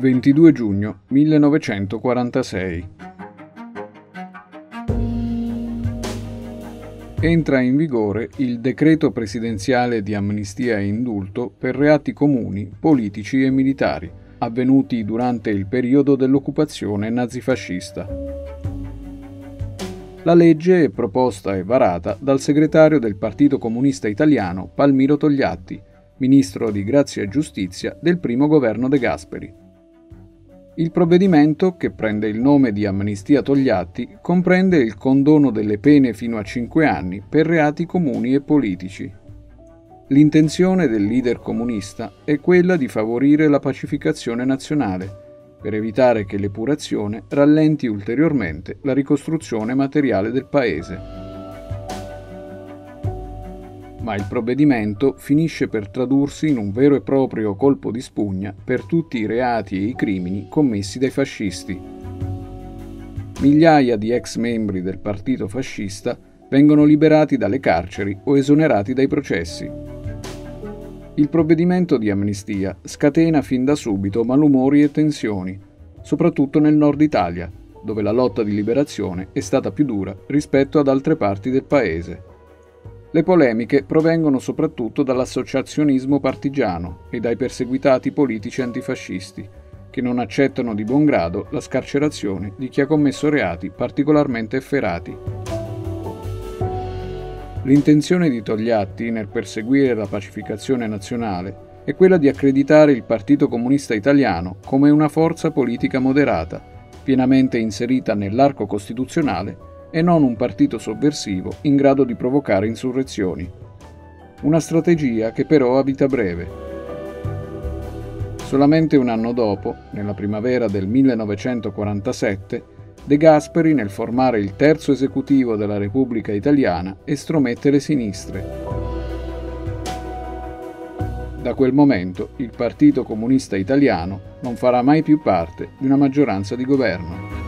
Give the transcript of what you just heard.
22 giugno 1946. Entra in vigore il decreto presidenziale di amnistia e indulto per reati comuni, politici e militari, avvenuti durante il periodo dell'occupazione nazifascista. La legge è proposta e varata dal segretario del Partito Comunista Italiano Palmiro Togliatti, ministro di Grazia e Giustizia del primo governo De Gasperi. Il provvedimento, che prende il nome di Amnistia Togliatti, comprende il condono delle pene fino a 5 anni per reati comuni e politici. L'intenzione del leader comunista è quella di favorire la pacificazione nazionale, per evitare che l'epurazione rallenti ulteriormente la ricostruzione materiale del paese ma il provvedimento finisce per tradursi in un vero e proprio colpo di spugna per tutti i reati e i crimini commessi dai fascisti. Migliaia di ex membri del partito fascista vengono liberati dalle carceri o esonerati dai processi. Il provvedimento di amnistia scatena fin da subito malumori e tensioni, soprattutto nel nord Italia, dove la lotta di liberazione è stata più dura rispetto ad altre parti del paese. Le polemiche provengono soprattutto dall'associazionismo partigiano e dai perseguitati politici antifascisti, che non accettano di buon grado la scarcerazione di chi ha commesso reati particolarmente efferati. L'intenzione di Togliatti nel perseguire la pacificazione nazionale è quella di accreditare il Partito Comunista Italiano come una forza politica moderata, pienamente inserita nell'arco costituzionale e non un partito sovversivo in grado di provocare insurrezioni. Una strategia che però ha vita breve. Solamente un anno dopo, nella primavera del 1947, De Gasperi, nel formare il terzo esecutivo della Repubblica Italiana, estromette le sinistre. Da quel momento il Partito Comunista Italiano non farà mai più parte di una maggioranza di governo.